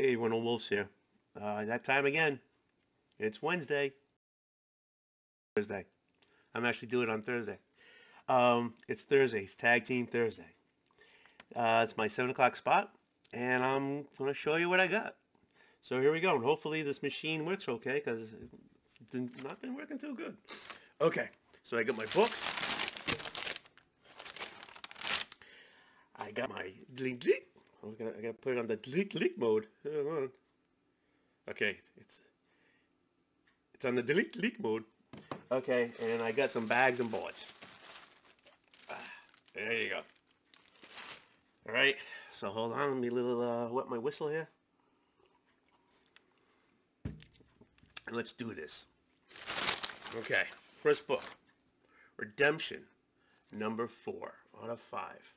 Hey, Wendell Wolves here. Uh, that time again. It's Wednesday. Thursday. I'm actually doing it on Thursday. Um, it's Thursday. It's Tag Team Thursday. Uh, it's my 7 o'clock spot, and I'm going to show you what I got. So here we go. And hopefully this machine works okay, because it's not been working too good. Okay, so I got my books. I got my. Oh, I gotta, I gotta put it on the delete leak mode. Hold on. Okay, it's it's on the delete leak mode. Okay, and I got some bags and boards. Ah, there you go. All right, so hold on, let me little uh, wet my whistle here. And let's do this. Okay, first book, Redemption, number four out of five.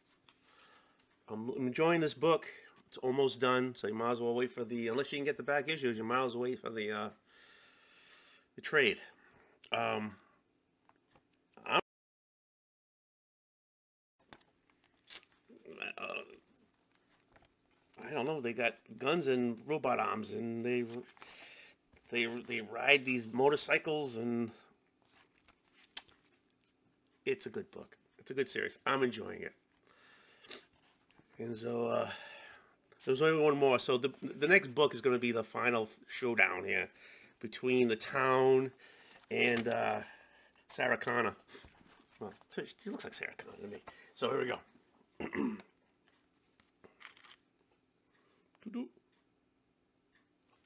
I'm enjoying this book. It's almost done, so you might as well wait for the, unless you can get the back issues, you might as well wait for the, uh, the trade. Um, I'm, uh, I don't know, they got guns and robot arms, and they, they, they ride these motorcycles, and it's a good book. It's a good series. I'm enjoying it. And so, uh, there's only one more. So the, the next book is going to be the final showdown here between the town and uh, Sarah Connor. Well, she looks like Sarah Connor to me. So here we go.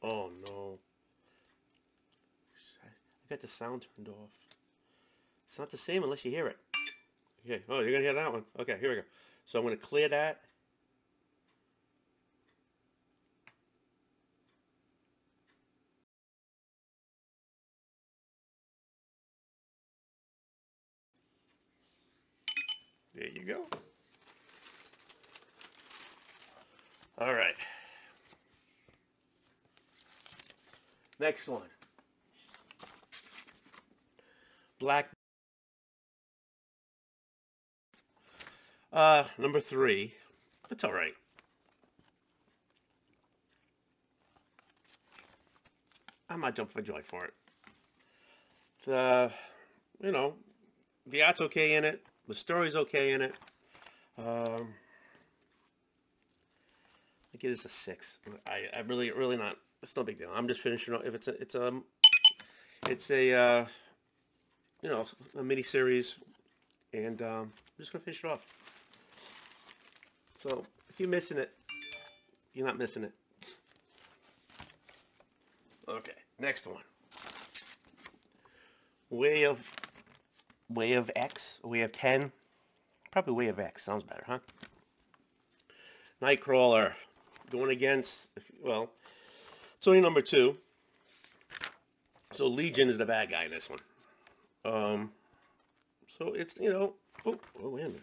oh no. I got the sound turned off. It's not the same unless you hear it. Okay. Oh, you're going to hear that one. Okay, here we go. So I'm going to clear that. There you go. All right. Next one. Black. Uh, number three. That's all right. I might jump for joy for it. The, you know, the art's okay in it. The story's okay in it. Um, I give this a six. I, I really, really not. It's no big deal. I'm just finishing. Off. If it's a, it's a, um, it's a, uh, you know, a mini series, and um, I'm just gonna finish it off. So if you're missing it, you're not missing it. Okay, next one. Way of Way of X, Way of 10. Probably Way of X, sounds better, huh? Nightcrawler, going against, well, it's only number two. So Legion is the bad guy in this one. Um, so it's, you know, oh, oh wait a minute.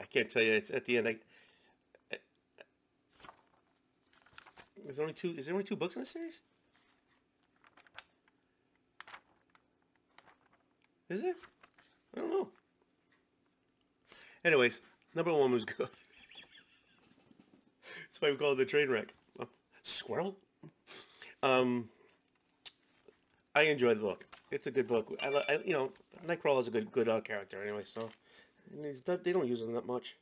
I can't tell you, it's at the end, I, I, there's only two, is there only two books in the series? Is it? I don't know. Anyways, number one was good. We call it the train wreck. Squirrel? Um, I enjoy the book. It's a good book. I, I you know, Nightcrawler is a good good uh, character anyway, so they don't use him that much.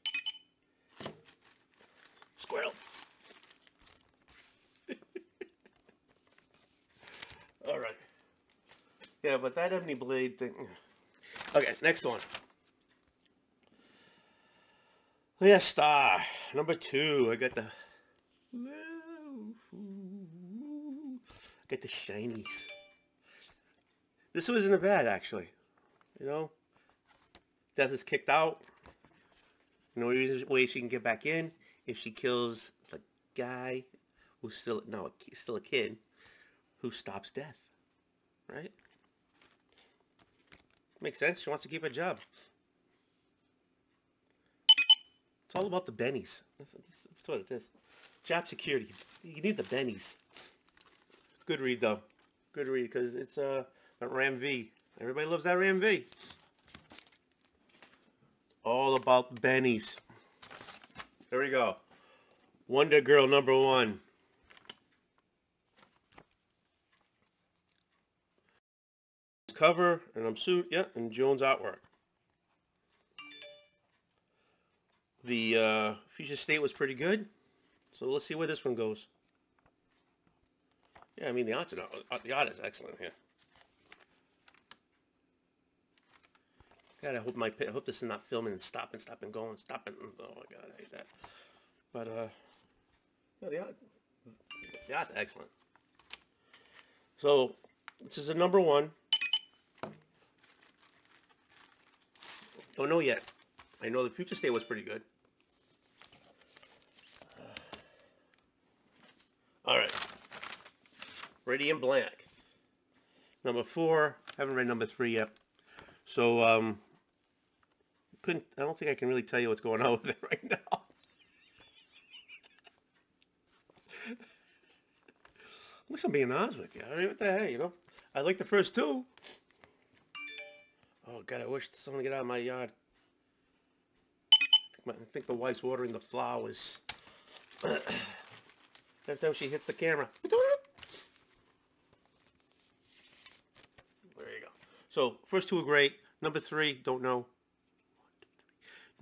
Squirrel. All right. Yeah, but that Ebony Blade thing... Okay, next one. Laila Starr. Number two, I got the... Get the shinies. This wasn't a bad, actually. You know? Death is kicked out. No way she can get back in if she kills the guy who's still, no, still a kid who stops death. Right? Makes sense. She wants to keep a job. It's all about the bennies. That's, that's what it is. Job security. You need the bennies. Good read, though. Good read, because it's uh, that Ram V. Everybody loves that Ram V. All about bennies. Here we go. Wonder Girl number one. Cover, and I'm suit, yeah, and Jones artwork. The uh, future state was pretty good, so let's see where this one goes. Yeah, I mean the art's uh, the art is excellent here. God, I hope my I hope this is not filming and stopping, stopping, going, stopping. Oh my God, I hate that. But uh, yeah, the art, the excellent. So this is a number one. Don't know yet. I know the future state was pretty good. All right. Radiant Black. Number four. Haven't read number three yet. So, um, couldn't, I don't think I can really tell you what's going on with it right now. At least I'm being honest with you. I mean, what the hell, you know? I like the first two. Oh, God, I wish someone get out of my yard. I think the wife's watering the flowers. Every time she hits the camera. There you go. So, first two are great. Number three, don't know.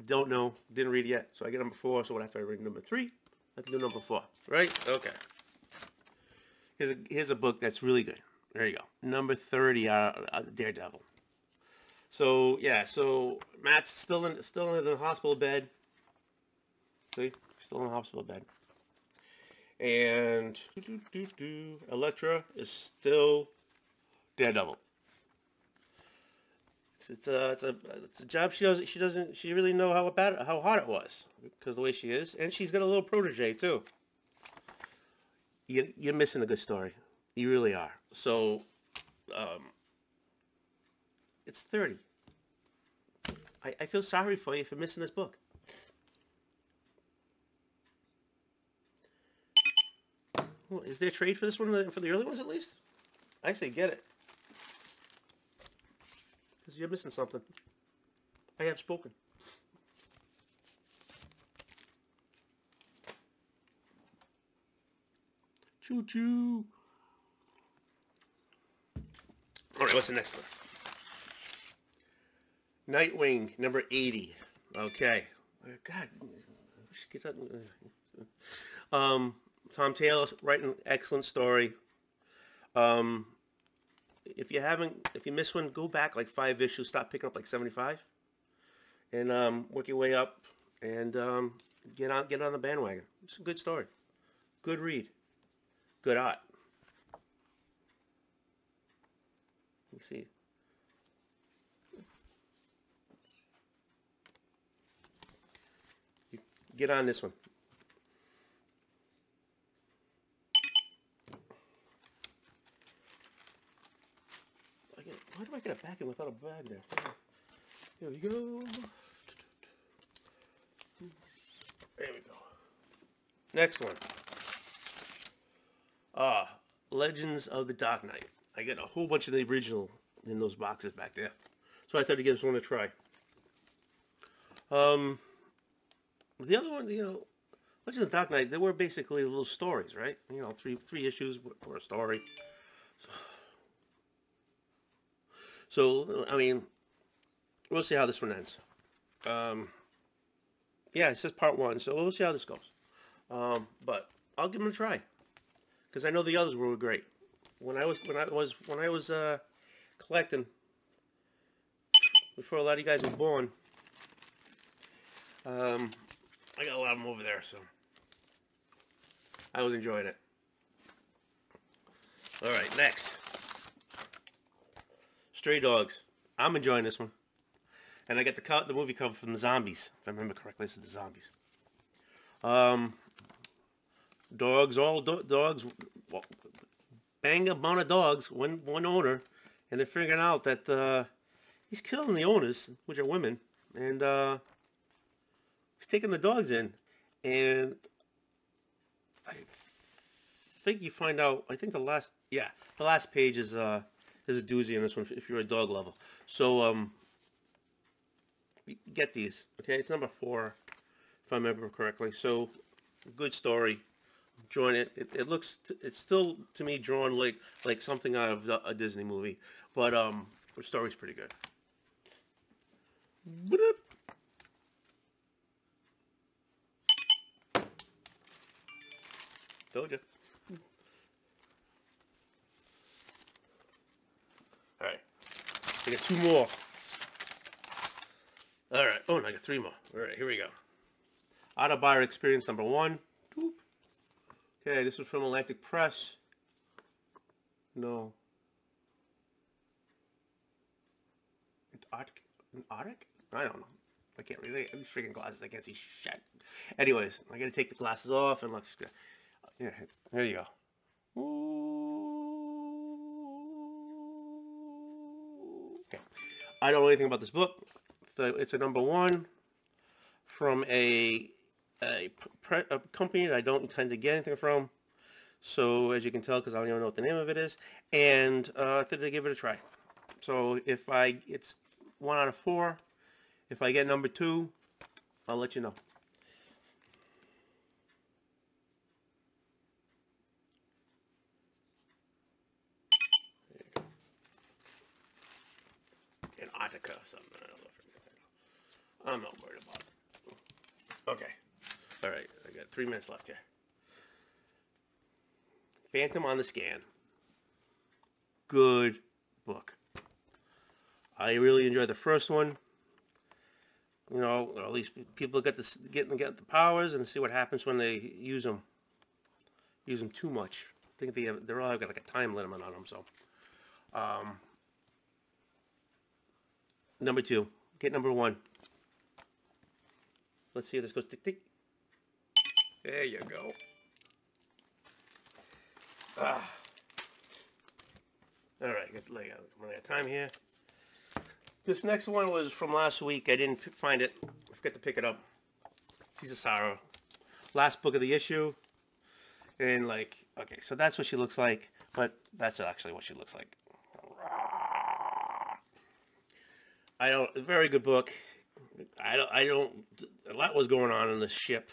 Don't know. Didn't read yet. So I get number four. So what after I read number three, I can do number four. Right? Okay. Here's a, here's a book that's really good. There you go. Number 30, uh, uh, Daredevil. So, yeah. So, Matt's still in, still in the hospital bed. See? Still in the hospital bed. And doo, doo, doo, Elektra is still Daredevil. It's, it's a it's a it's a job she doesn't she doesn't she really know how bad how hot it was because the way she is, and she's got a little protege too. You you're missing a good story. You really are. So, um, it's thirty. I, I feel sorry for you for missing this book. Well, is there a trade for this one uh, for the early ones at least? I say get it. Because you're missing something. I have spoken. Choo choo. All right, what's the next one? Nightwing, number 80. Okay. Uh, God, I should get that. Uh, um, Tom Taylor writing an excellent story. Um, if you haven't, if you miss one, go back like five issues. Stop picking up like seventy-five, and um, work your way up, and um, get on get on the bandwagon. It's a good story, good read, good art. You see. You get on this one. Why do I get a back in without a bag there? Here we go. There we go. Next one. Ah, Legends of the Dark Knight. I got a whole bunch of the original in those boxes back there. So I thought to give this one a try. Um, the other one, you know, Legends of the Dark Knight, they were basically little stories, right? You know, three three issues for a story. So, so, I mean, we'll see how this one ends. Um, yeah, it says part one, so we'll see how this goes. Um, but I'll give them a try because I know the others were great. When I was when I was when I was uh, collecting before a lot of you guys were born, um, I got a lot of them over there, so I was enjoying it. All right, next. Stray Dogs. I'm enjoying this one. And I got the the movie cover from the Zombies, if I remember correctly. This is the Zombies. Um, dogs, all do dogs, well, bang amount of dogs, one one owner, and they're figuring out that uh, he's killing the owners, which are women, and uh, he's taking the dogs in, and I think you find out. I think the last, yeah, the last page is uh, there's a doozy in this one if you're a dog lover. So, um, get these, okay? It's number four, if I remember correctly. So, Good story. Join it, it, it looks, it's still to me drawn like like something out of a- Disney movie, but um, the story's pretty good. Told you. All right, I got two more. All right. Oh, and I got three more. All right, here we go. Out of buyer experience number one. Doop. Okay, this was from Atlantic Press. No. Antarctic? Antarctic? I don't know. I can't read it. These freaking glasses. I can't see shit. Anyways, I gotta take the glasses off and look. Yeah, there you go. Okay. I don't know anything about this book. So it's a number one from a a, a company that I don't intend to get anything from. So as you can tell, because I don't even know what the name of it is, and uh, I thought I'd give it a try. So if I, it's one out of four. If I get number two, I'll let you know. There you or something. I don't know. I'm not worried about it. Okay. All right. I got three minutes left here. Phantom on the Scan. Good book. I really enjoyed the first one. You know, at least people get the get get the powers and see what happens when they use them. Use them too much. I think they have, they're all got like a time limit on them. So, um, number two, get number one. Let's see if this goes tick tick. There you go. Ah. All right, got lay out. Running out of time here. This next one was from last week. I didn't find it. I forgot to pick it up. Sea of Sorrow. Last book of the issue. And like, okay, so that's what she looks like, but that's actually what she looks like. I don't. Very good book. I don't. I don't. A lot was going on in the ship,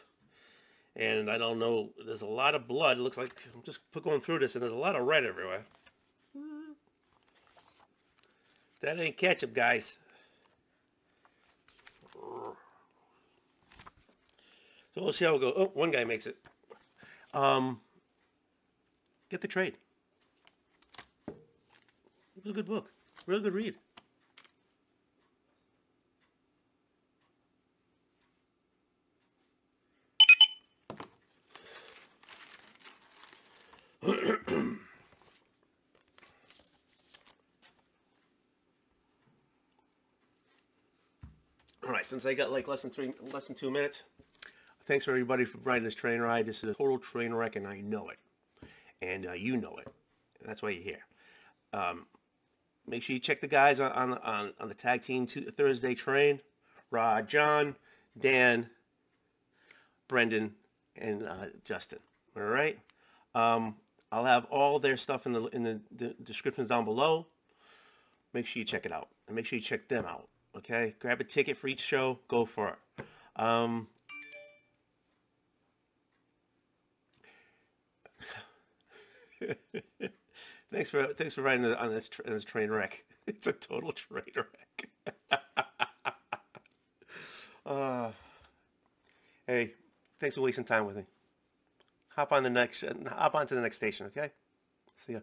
and I don't know. There's a lot of blood. It looks like I'm just going through this, and there's a lot of red everywhere. That ain't ketchup, guys. So we'll see how it goes. Oh, one guy makes it. Um, get the trade. It was a good book. Real good read. All right, since I got like less than three, less than two minutes, thanks for everybody for riding this train ride. This is a total train wreck, and I know it, and uh, you know it. And that's why you're here. Um, make sure you check the guys on on on, on the tag team two, Thursday train. Rod, John, Dan, Brandon, and uh, Justin. All right. Um, I'll have all their stuff in the in the, the descriptions down below. Make sure you check it out, and make sure you check them out. Okay, grab a ticket for each show. Go for it. Um, thanks for thanks for riding on this, on this train wreck. It's a total train wreck. uh, hey, thanks for wasting time with me. Hop on the next. Uh, hop on to the next station. Okay. See ya.